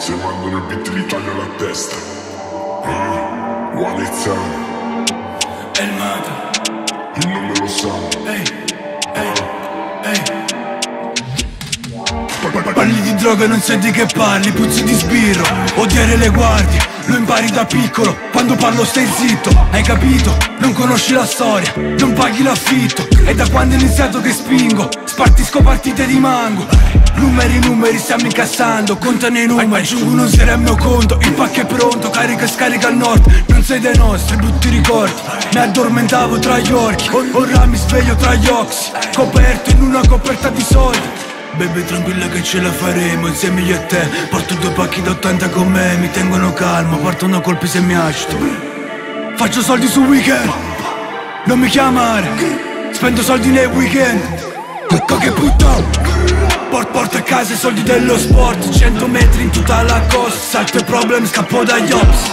Se mandano il beat li taglio la testa. Ah, One It Sound È il mato Il nome lo sa Ehi, ehi, ehi. Parli di droga e non sai di che parli Puzzi di sbirro, odiare le guardie Lo impari da piccolo, quando parlo stai zitto Hai capito? Non conosci la storia, non paghi l'affitto È da quando ho iniziato che spingo Spartisco partite rimango. Numeri, numeri, stiamo incassando Contano i numeri, aggiungo non sarà il mio conto Il pacco è pronto, carica e scarica al nord. Non sei dei nostri, brutti ricordi. Mi addormentavo tra gli orchi Ora mi sveglio tra gli occhi Coperto in una coperta di soldi. Baby tranquilla che ce la faremo insieme io e te. Porto due pacchi da 80 con me Mi tengono calmo, partono colpi se mi agito. Faccio soldi su weekend Non mi chiamare. Spendo soldi nei weekend Ecco che puttana Port, porto a casa i soldi dello sport. 100 metri in tutta la costa Salto i problem, scappo dagli ops.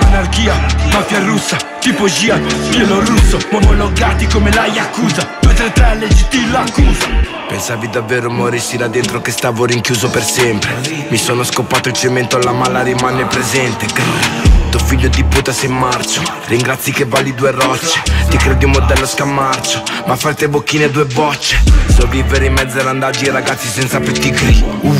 Anarchia, mafia russa Tipo jihad, bielorusso Omologati come la Yakuza. 233 LGT l'accusa. Pensavi davvero morissi là dentro che stavo rinchiuso per sempre? Mi sono scoppato il cemento, la mala rimane presente. Grrr. Tuo figlio di puta sei marcio. Ringrazi che vali due rocce. Ti credi un modello scammarcio Ma fai tre bocchine due bocce. So vivere in mezzo ai randaggi ragazzi senza pedigrí uh.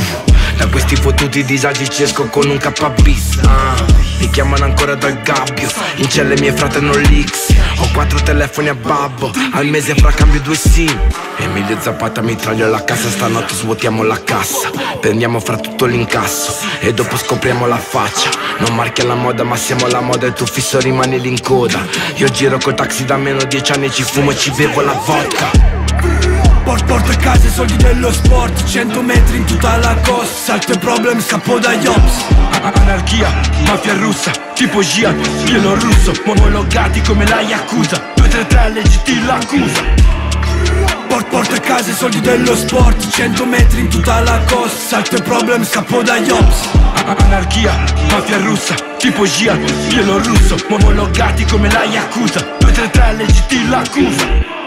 Da questi fottuti disagi ci esco con un K-bis. Ah. Mi chiamano ancora dal gabbio. In celle mie frate non leaks Ho quattro telefoni a babbo Al mese fra cambio due sim Emilio Zapata mi traglio la cassa Stanotte svuotiamo la cassa. Prendiamo fra tutto l'incasso E dopo scopriamo la faccia. Non marchi alla moda ma siamo la moda E tu fisso rimani lì in coda. Io giro col taxi da meno dieci anni Ci fumo e ci bevo la vodka. Port, porto a casa i soldi dello sport. 100 metri in tutta la costa Salto i problem, scappo dagli ops Anarchia, mafia russa Tipo jihad, bielorusso Omologati come la Yakuza. 233 LGT l'accusa. Port, porto a casa i soldi dello sport 100 metri in tutta la costa. Salto i problem, scappo dagli ops. Anarchia, mafia russa Tipo jihad, bielorusso Omologati come la Yakuza. 233 LGT l'accusa